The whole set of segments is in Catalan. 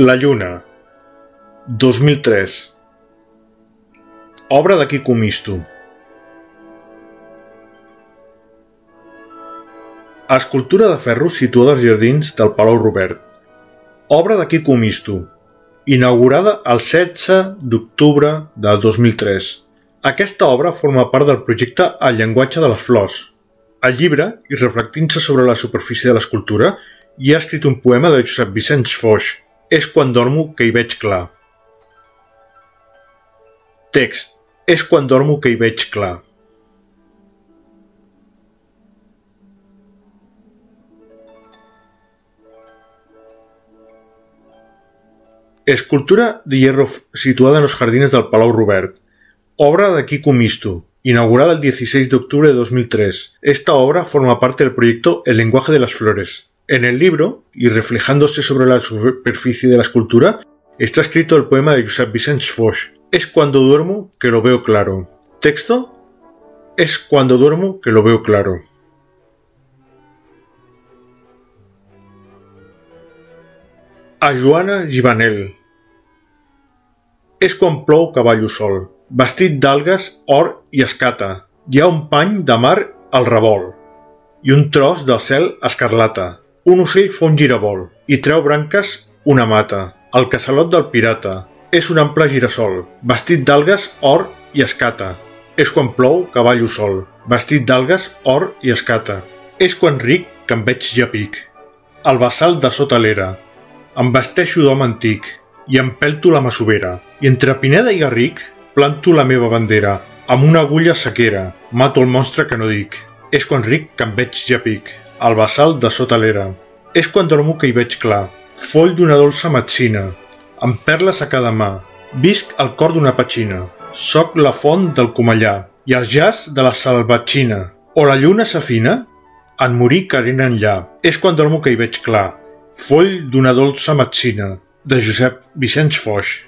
La lluna, 2003. Obra de Quico Misto. Escultura de ferro situada als jardins del Palau Robert. Obra de Quico Misto. Inaugurada el 16 d'octubre de 2003. Aquesta obra forma part del projecte El llenguatge de les flors. Al llibre, i reflectint-se sobre la superfície de l'escultura, hi ha escrit un poema de Josep Vicenç Foix, És quan dormo. Text. És quan dormo. Escultura de hierro situada en los jardines del Palau Robert. Obra de Kiko Misto, inaugurada el 16 de octubre de 2003. Esta obra forma parte del proyecto El lenguaje de las flores. En el libro, y reflejándose sobre la superficie de la escultura, está escrito el poema de Josep Vicenç Foix. Es cuando duermo que lo veo claro. Texto. Es cuando duermo que lo veo claro. A Joana Givanel. És quan plou cavallo sol, vestit d'algues, or i escata. Hi ha un pany de mar al revolt i un tros del cel escarlata. Un ocell fa un giravolt i treu branques una mata. El casalot del pirata és un ample girassol, vestit d'algues, or i escata. És quan plou cavallo sol, vestit d'algues, or i escata. És quan ric que em veig ja pic. El bassal de sota l'era. Em vesteixo d'home antic i em pelto la masovera. I entre Pineda i Garric planto la meva bandera. Amb una agulla sequera mato el monstre que no dic. És quan ric que em veig ja pic. El bassal de sota l'era. És quan dormo que hi veig clar. Foll d'una dolça metzina. Amb perles a cada mà. Visc al cor d'una petxina. Soc la font del comellà i el jazz de la salvatxina. O la lluna s'afina en morir carena enllà. És quan dormo que hi veig clar. Foll d'una dolça metzina de Josep Vicenç Foix.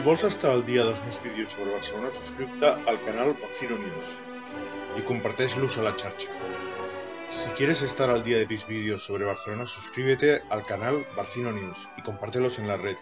Si vols estar al dia dels meus vídeos sobre Barcelona, suscríbete al canal Vacino News y comparteix-los a la xarxa. Si quieres estar al día de mis vídeos sobre Barcelona, suscríbete al canal Barcino News y compártelos en la red.